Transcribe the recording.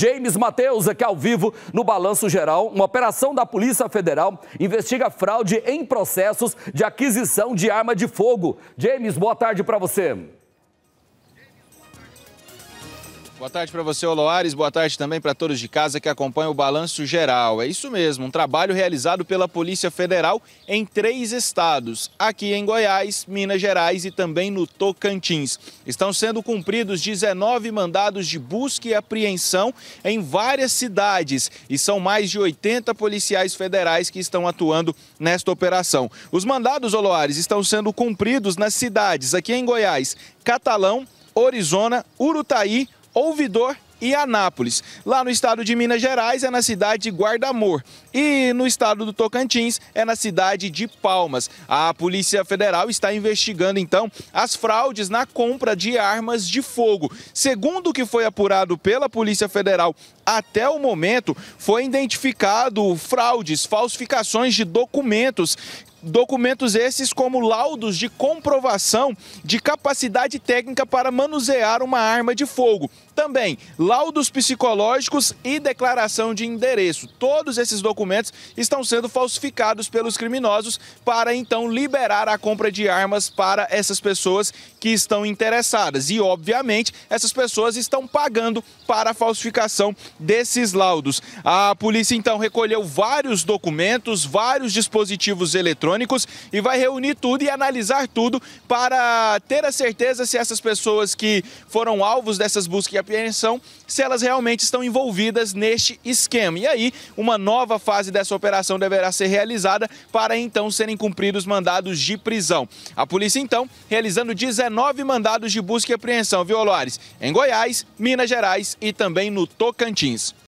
James Mateus, aqui ao vivo no Balanço Geral. Uma operação da Polícia Federal investiga fraude em processos de aquisição de arma de fogo. James, boa tarde para você. Boa tarde para você, Oloares. Boa tarde também para todos de casa que acompanham o Balanço Geral. É isso mesmo, um trabalho realizado pela Polícia Federal em três estados, aqui em Goiás, Minas Gerais e também no Tocantins. Estão sendo cumpridos 19 mandados de busca e apreensão em várias cidades e são mais de 80 policiais federais que estão atuando nesta operação. Os mandados, Oloares, estão sendo cumpridos nas cidades, aqui em Goiás, Catalão, Orizona, Urutaí, Ouvidor e Anápolis. Lá no estado de Minas Gerais é na cidade de Guardamor e no estado do Tocantins é na cidade de Palmas. A Polícia Federal está investigando então as fraudes na compra de armas de fogo. Segundo o que foi apurado pela Polícia Federal até o momento, foi identificado fraudes, falsificações de documentos Documentos esses como laudos de comprovação de capacidade técnica para manusear uma arma de fogo. Também laudos psicológicos e declaração de endereço. Todos esses documentos estão sendo falsificados pelos criminosos para então liberar a compra de armas para essas pessoas que estão interessadas. E, obviamente, essas pessoas estão pagando para a falsificação desses laudos. A polícia então recolheu vários documentos, vários dispositivos eletrônicos e vai reunir tudo e analisar tudo para ter a certeza se essas pessoas que foram alvos dessas buscas e apreensão, se elas realmente estão envolvidas neste esquema. E aí, uma nova fase dessa operação deverá ser realizada para então serem cumpridos mandados de prisão. A polícia, então, realizando 19 mandados de busca e apreensão, viu, Loares? Em Goiás, Minas Gerais e também no Tocantins.